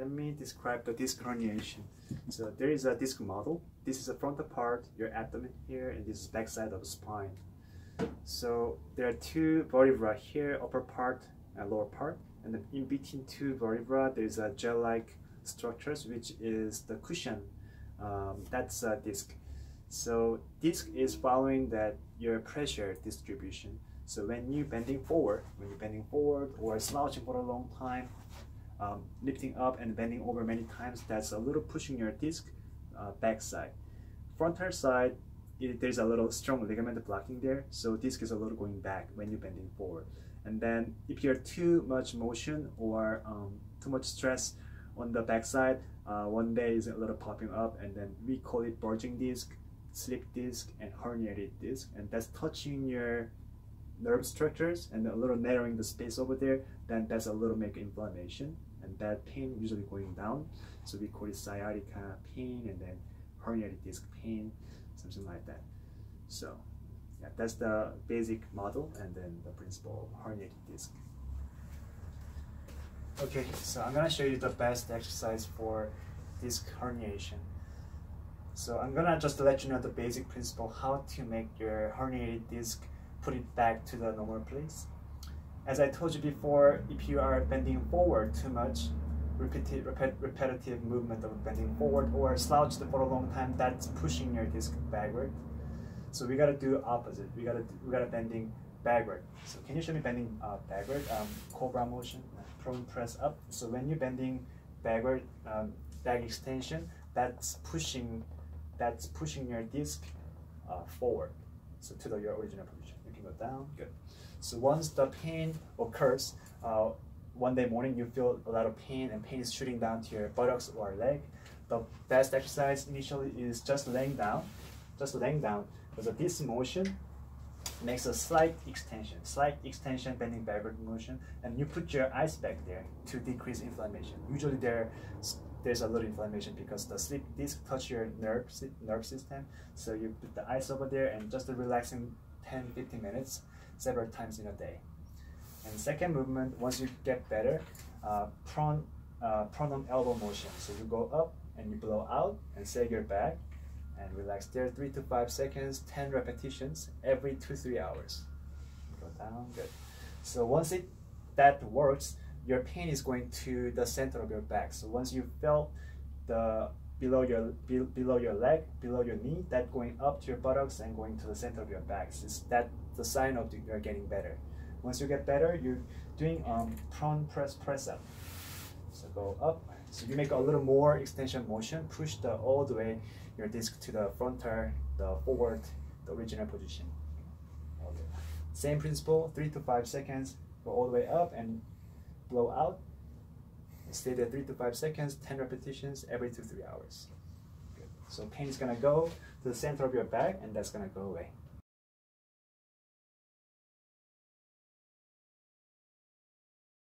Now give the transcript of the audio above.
let me describe the disc herniation. So there is a disc model. This is the frontal part, your abdomen here, and this is back side of the spine. So there are two vertebrae here, upper part and lower part, and in between two vertebrae, there's a gel-like structures, which is the cushion. Um, that's a disc. So disc is following that your pressure distribution. So when you're bending forward, when you're bending forward or slouching for a long time, um, lifting up and bending over many times, that's a little pushing your disc uh, back side. Frontal side, it, there's a little strong ligament blocking there, so disc is a little going back when you're bending forward. And then if you're too much motion or um, too much stress on the backside, uh, one day is a little popping up and then we call it bulging disc, slip disc, and herniated disc. And that's touching your nerve structures and a little narrowing the space over there, then that's a little make inflammation and that pain usually going down. So we call it sciatica pain and then herniated disc pain, something like that. So yeah, that's the basic model and then the principle of herniated disc. Okay, so I'm gonna show you the best exercise for disc herniation. So I'm gonna just let you know the basic principle how to make your herniated disc put it back to the normal place. As I told you before, if you are bending forward too much, repetitive, repetitive movement of bending forward or slouched for a long time, that's pushing your disc backward. So we gotta do opposite. We gotta we gotta bending backward. So can you show me bending uh, backward? Um, cobra motion, prone press up. So when you're bending backward, um, back extension, that's pushing that's pushing your disc uh, forward, so to the, your original position. Go down. Good. So once the pain occurs, uh, one day morning you feel a lot of pain and pain is shooting down to your buttocks or leg. The best exercise initially is just laying down, just laying down because this motion makes a slight extension, slight extension bending backward motion, and you put your eyes back there to decrease inflammation. Usually there, there's a little inflammation because the slip disc touch your nerve, nerve system, so you put the eyes over there and just relaxing 10, 15 minutes, several times in a day. And second movement, once you get better, uh, prone, uh, elbow motion. So you go up and you blow out and sag your back and relax there three to five seconds 10 repetitions every two three hours go down good so once it that works your pain is going to the center of your back so once you felt the below your be, below your leg below your knee that going up to your buttocks and going to the center of your back. Is that the sign of you're getting better. Once you get better you're doing um, prone press press up. So go up. So you make a little more extension motion. Push the all the way your disc to the frontal, the forward, the original position. Same principle, three to five seconds, go all the way up and blow out. Stay there three to five seconds, 10 repetitions every two, three hours. Good. So pain is gonna go to the center of your back and that's gonna go away.